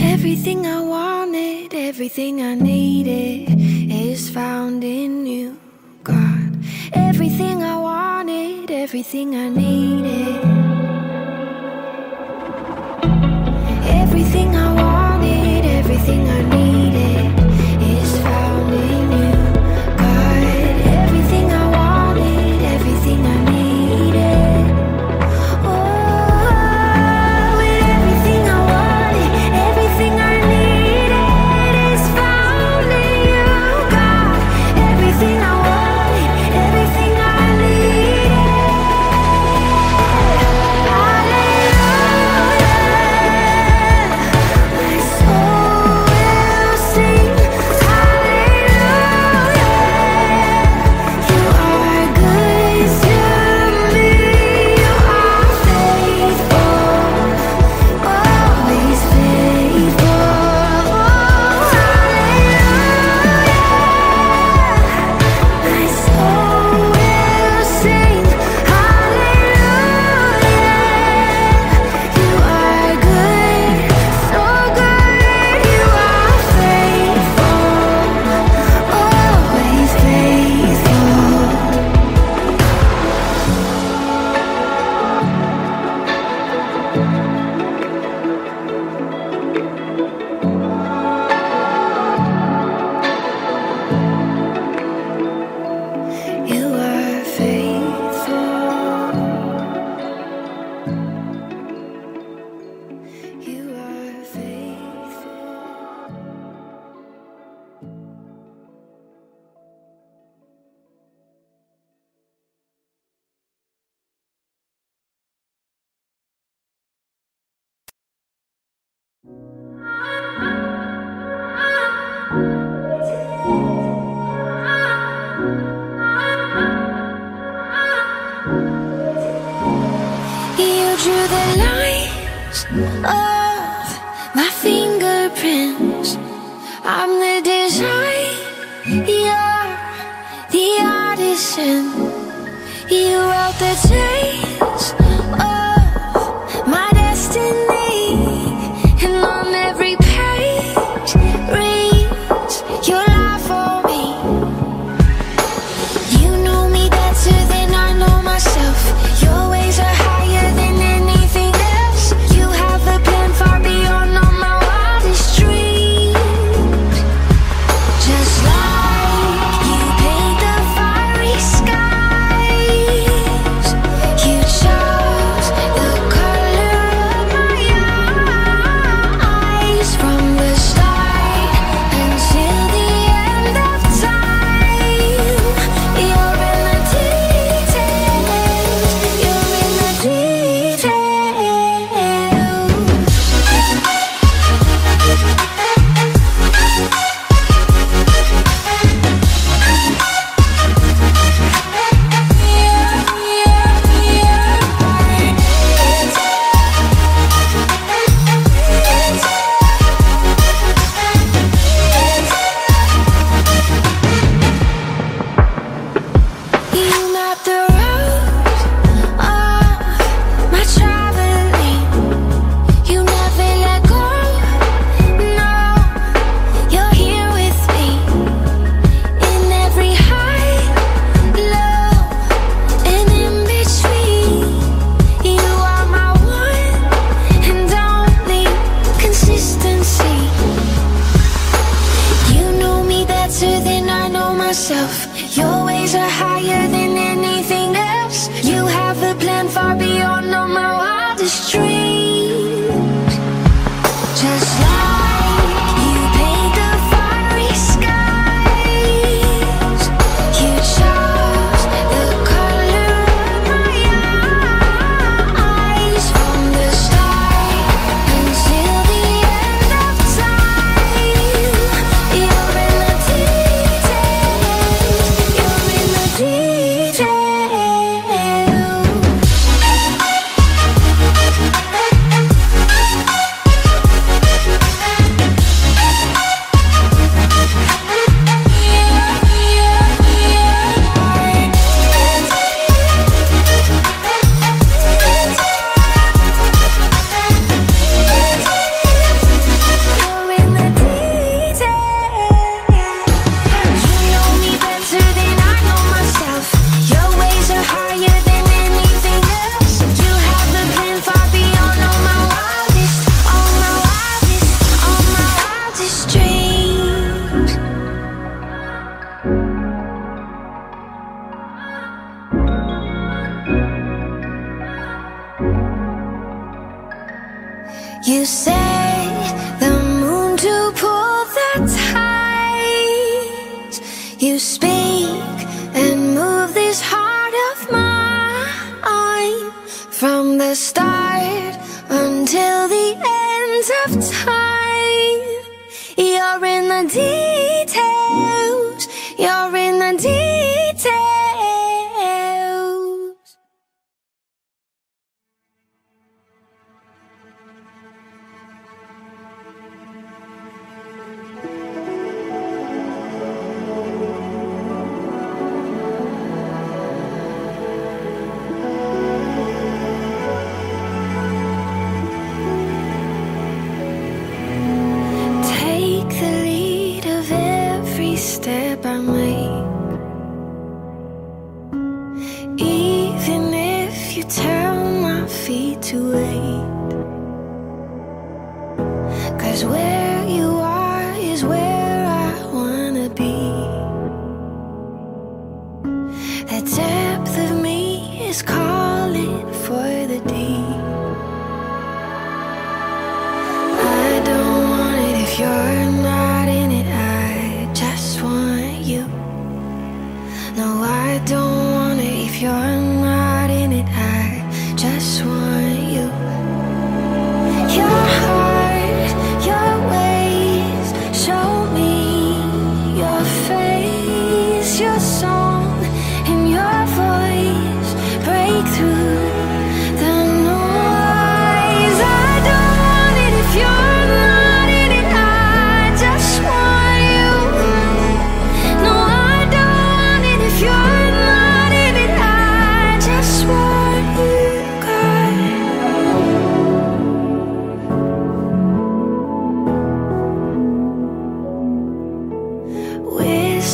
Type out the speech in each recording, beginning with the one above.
Everything I wanted, everything I needed is found in you, God. Everything I wanted, everything I needed. Everything I wanted. through the lines of my fingerprints. I'm the designer, the artisan. You wrote the day You said Cause we're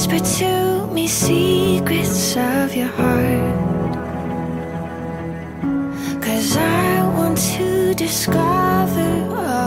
Whisper to me secrets of your heart. Cause I want to discover all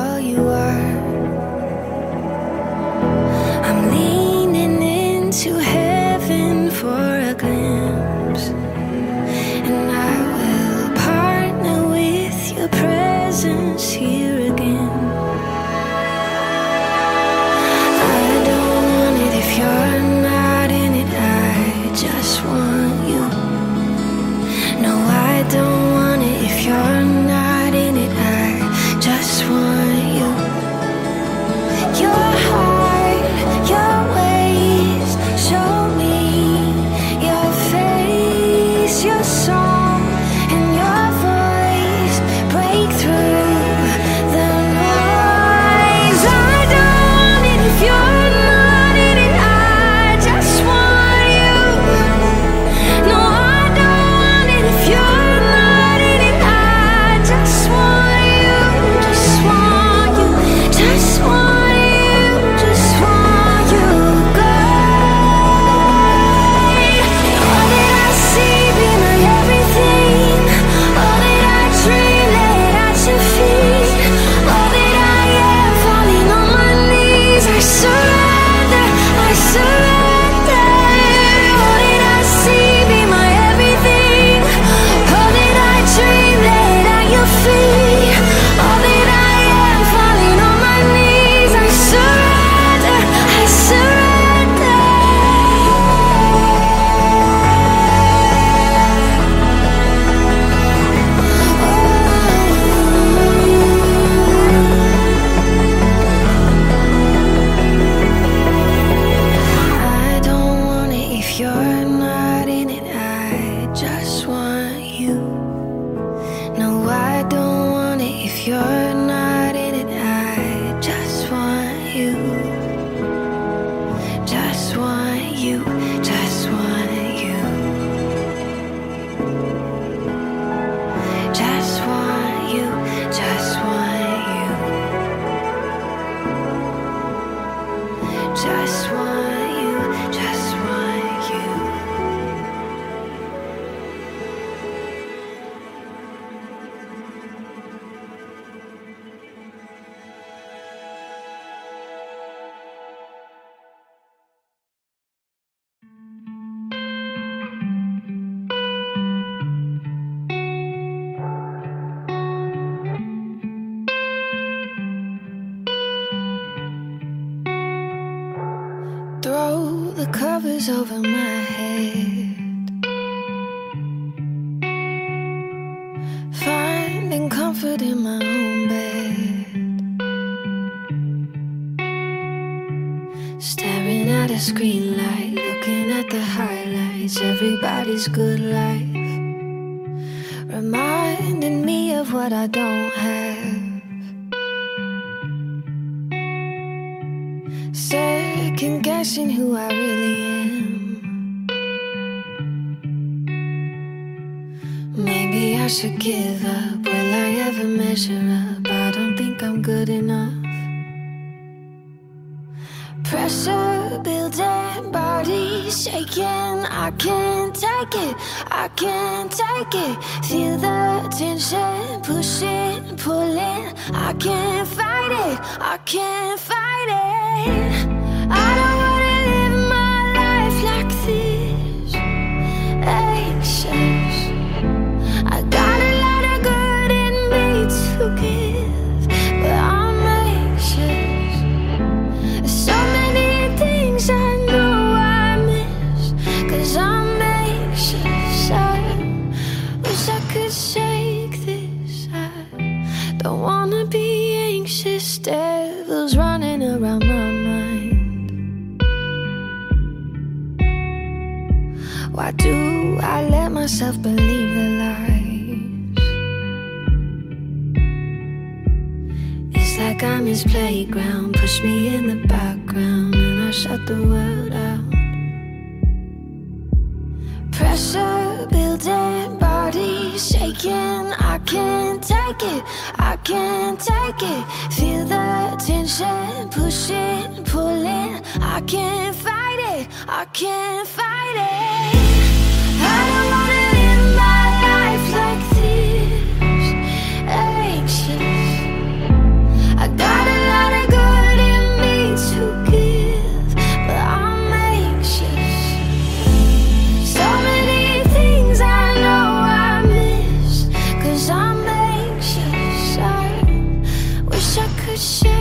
Staring at a screen light, looking at the highlights, everybody's good life. Reminding me of what I don't have. Second guessing who I really am. Maybe I should give up. Will I ever measure up? I don't think I'm good enough pressure building, body shaking. I can't take it, I can't take it. Feel the tension, pushing, pulling. I can't fight it, I can't fight it. I don't wanna live my life like this. Anxious. playground. Push me in the background, and I shut the world out. Pressure building, body shaking. I can't take it, I can't take it. Feel the tension, pushing, pulling. I can't fight it, I can't fight it. shine.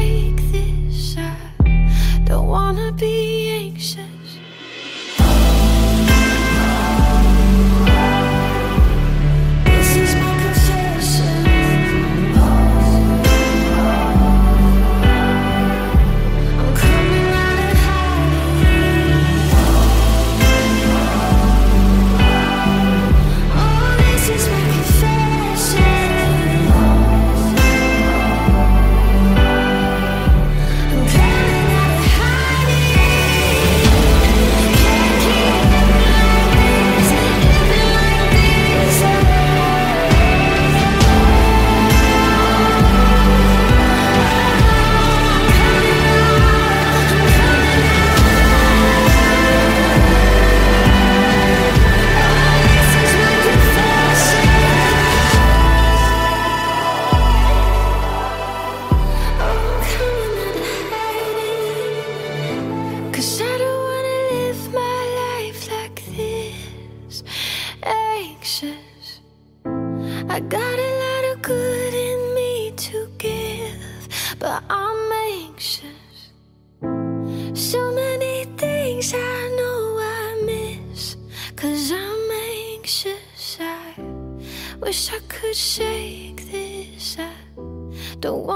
The.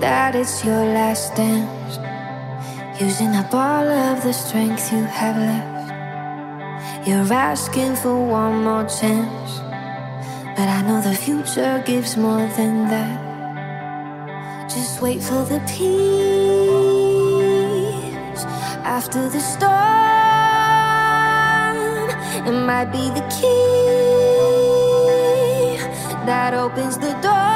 That it's your last dance, using up all of the strength you have left. You're asking for one more chance, but I know the future gives more than that. Just wait for the peace after the storm. It might be the key that opens the door.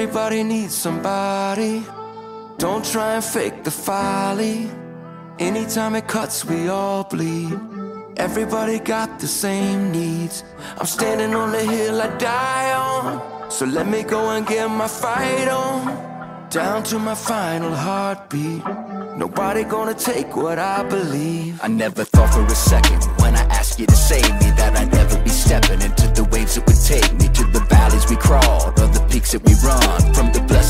Everybody needs somebody. Don't try and fake the folly. Anytime it cuts, we all bleed. Everybody got the same needs. I'm standing on the hill I die on. So let me go and get my fight on down to my final heartbeat. Nobody gonna take what I believe. I never thought for a second when I asked you to save me that I'd ever be stepping into the waves that would take me to the valleys we crawled or the peaks that we run from the blessed.